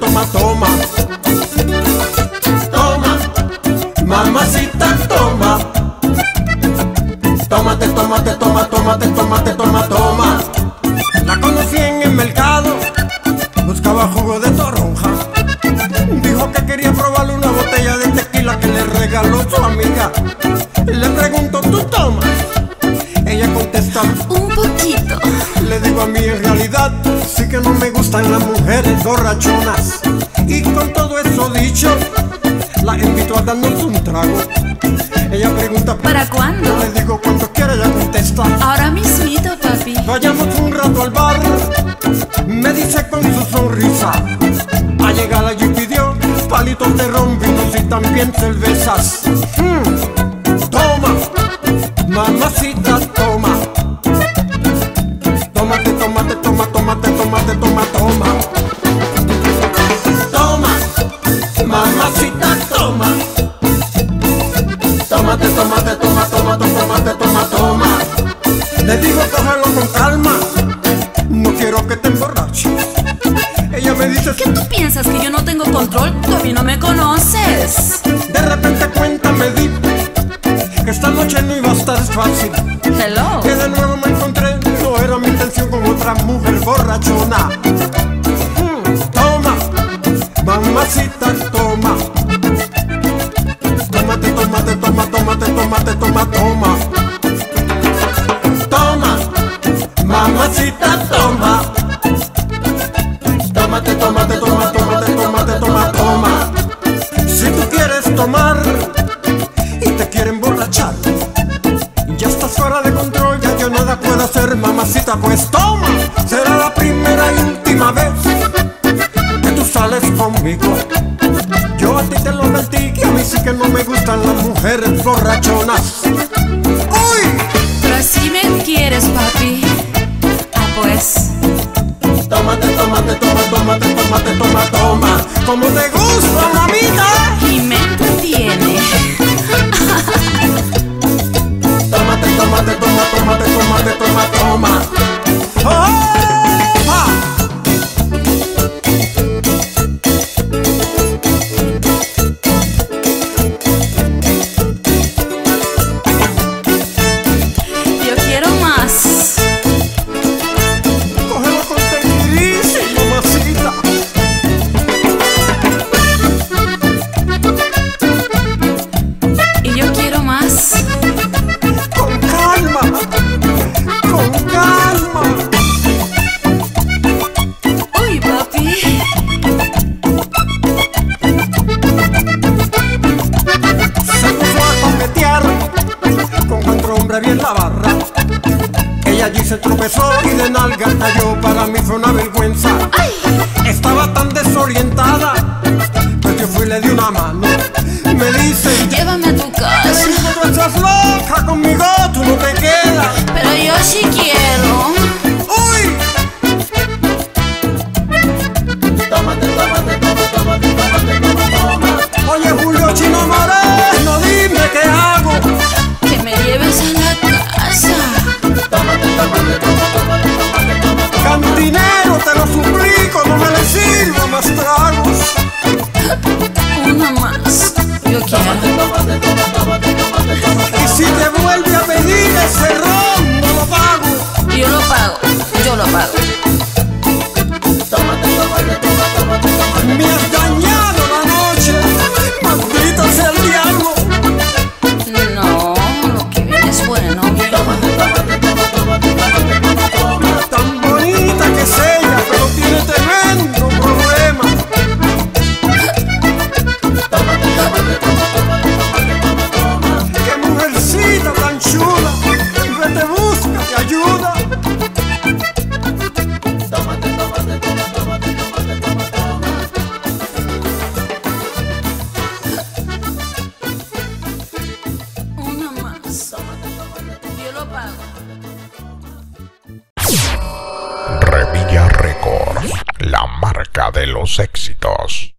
toma. Toma, mamacita, toma. Tómate, tómate, toma, tómate, tómate, toma, toma. La conocí en el mercado, buscaba jugo de toronja. Dijo que quería probarle una botella de tequila que le regaló su amiga. Le pregunto, ¿tú tomas? Ella contesta, Un poquito. le digo a en realidad, sí que no me gustan las mujeres borrachonas. Y con todo eso dicho, la invito a darnos un trago. Ella pregunta, ¿Para cuándo? Yo le digo cuando quiera, ella contesta. Ahora mismito, papi. Vayamos un rato al bar, me dice con su sonrisa. A llegar allí pidió palitos de ron, vinos y también cervezas. Mm, Cógelo con calma, no quiero que te emborraches. Ella me dice ¿Qué tú piensas que yo no tengo control? Tú a mí no me conoces. de repente cuéntame di que esta noche no iba a estar fácil. Hello. Que de nuevo me encontré, no era mi intención con otra mujer borrachona. Mm, toma, mamacita, mamacita, toma. Tómate, tómate, toma, tómate, tómate, toma, toma. Si tú quieres tomar y te quieren borrachar, ya estás fuera de control, ya yo nada puedo hacer, mamacita, pues toma. Será la primera y última vez que tú sales conmigo. Yo a ti te lo advertí que a mí sí que no me gustan las mujeres borrachonas. Toma. Allí se tropezó y de nalga cayó. Para mí fue una vergüenza. Estaba tan desorientada. Pues yo fui y le di una mano. Revilla Records, la marca de los éxitos.